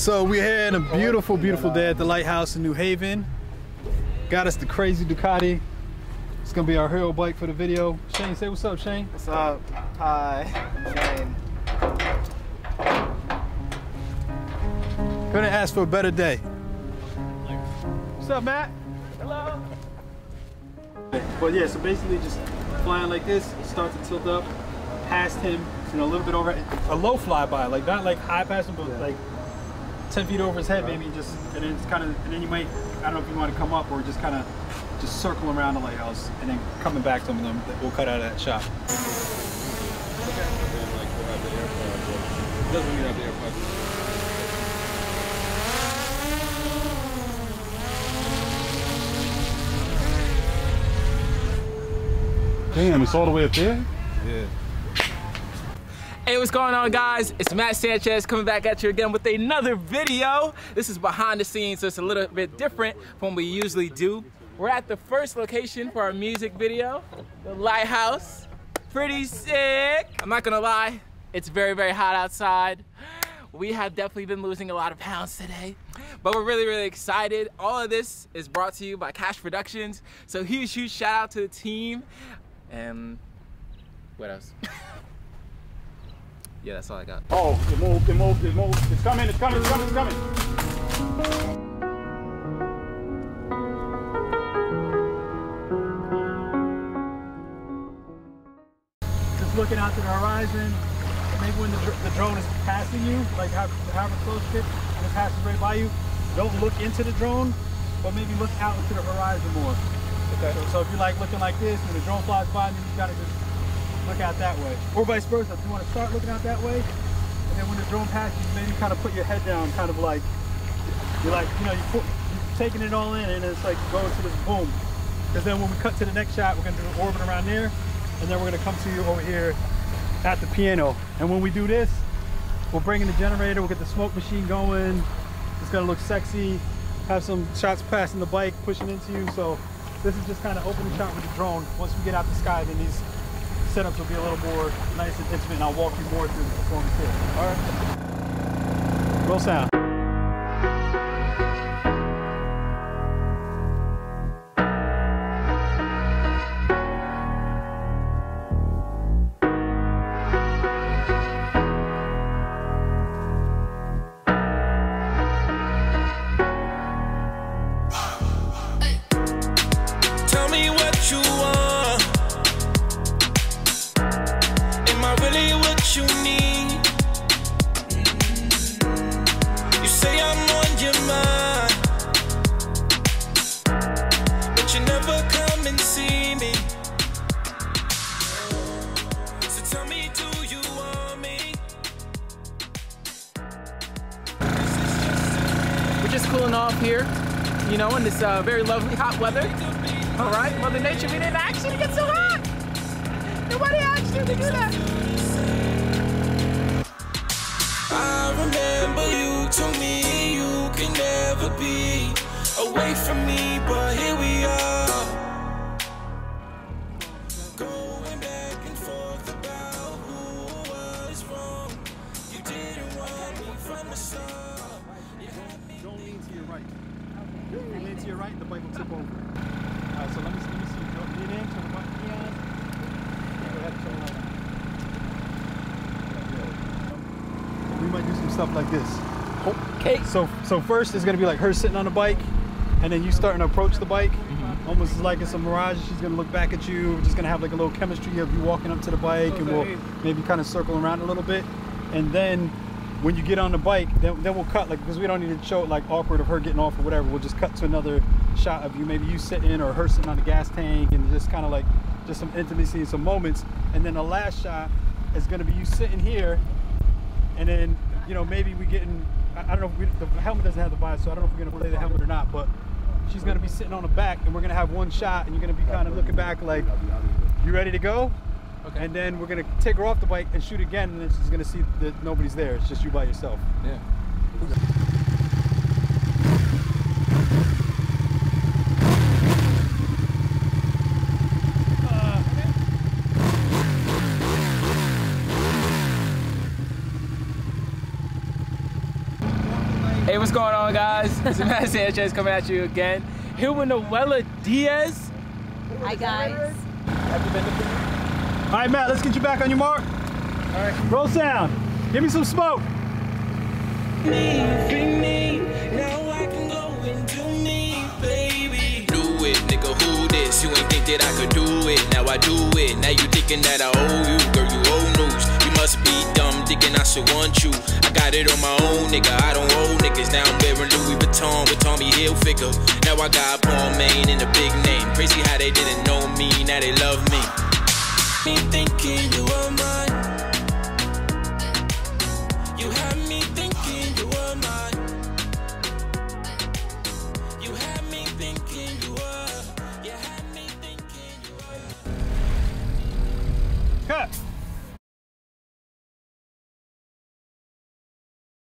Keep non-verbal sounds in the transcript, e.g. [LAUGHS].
So we're here in a beautiful, beautiful day at the lighthouse in New Haven. Got us the crazy Ducati. It's gonna be our hero bike for the video. Shane, say what's up, Shane. What's up? Hi, I'm Shane. Couldn't ask for a better day. What's up, Matt? Hello. But yeah, so basically just flying like this, start to tilt up, past him, you know, a little bit over, a low flyby, like not like high past him, but like 10 feet over his head, maybe just, and then it's kind of, and then you might, I don't know if you want to come up or just kind of just circle around the lighthouse and then coming back to him, and then we'll cut out of that shot. Doesn't mean have the AirPods. Damn, it's all the way up there? Yeah. Hey, what's going on guys? It's Matt Sanchez coming back at you again with another video. This is behind the scenes, so it's a little bit different from what we usually do. We're at the first location for our music video, the Lighthouse. Pretty sick. I'm not gonna lie, it's very, very hot outside. We have definitely been losing a lot of pounds today, but we're really, really excited. All of this is brought to you by Cash Productions. So huge, huge shout out to the team. And what else? [LAUGHS] yeah, that's all I got. Oh, it moved, it moved, it moved. It's coming, it's coming, it's coming, it's coming. Just looking out to the horizon, maybe when the, dr- the drone is passing you, like how- however close it, and it passes right by you, don't look into the drone, but maybe look out into the horizon more. Okay. So, so if you're like looking like this, when the drone flies by, then you gotta just look out that way. Or vice versa. If you want to start looking out that way, and then when the drone passes, maybe kind of put your head down, kind of like you're like, you know, you put, you're taking it all in, and it's like going to this boom. Because then when we cut to the next shot, we're gonna do an orbit around there, and then we're gonna come to you over here at the piano. And when we do this, we'll bring in the generator, we'll get the smoke machine going. It's gonna look sexy. Have some shots passing the bike, pushing into you. So this is just kind of opening shot with the drone. Once we get out the sky, then these setups will be a little more nice and intimate, and I'll walk you more through the performance here. All right. Roll sound. Just cooling off here, you know, in this uh, very lovely hot weather. All right, Mother Nature, we didn't actually get so hot. Nobody asked you to do that. I remember you told me you can never be away from me, but your right, the bike will tip over. So let me, let me see. Go- Lean in, turn the bike on. Go ahead, turn on. We might do some stuff like this. Okay. So, so first is gonna be like her sitting on the bike, and then you starting to approach the bike, mm-hmm. almost like it's a mirage. She's gonna look back at you. We're just gonna have like a little chemistry of you walking up to the bike, and we'll maybe kind of circle around a little bit, and then when you get on the bike, then, then we'll cut like because we don't need to show it like awkward of her getting off or whatever. We'll just cut to another shot of you, maybe you sitting or her sitting on the gas tank, and just kind of like just some intimacy and some moments, and then the last shot is gonna be you sitting here and then you know maybe we getting I, I don't know if we, the helmet doesn't have the visor, so I don't know if we're gonna play the helmet or not. But she's gonna be sitting on the back, and we're gonna have one shot, and you're gonna be kind of looking back like, you ready to go? Okay. And then we're gonna take her off the bike and shoot again, and then she's gonna see that nobody's there. It's just you by yourself. Yeah. Hey, what's going on, guys? [LAUGHS] It's Matt Sanchez coming at you again. Here with Noella Diaz. Hi guys. All right, Matt, let's get you back on your mark. All right, roll sound. Give me some smoke. Leaving me, now I can go and do me, baby. do it, nigga. Who this? You ain't think that I could do it. Now I do it. Now you thinking that I owe you, girl. You owe news. You must be dumb, thinking I should want you. I got it on my own, nigga. I don't owe niggas. Now I'm wearing Louis Vuitton with Tommy Hilfiger. Now I got Balmain and a big name. Crazy how they didn't know me. Now they love me. Me thinking you were mine.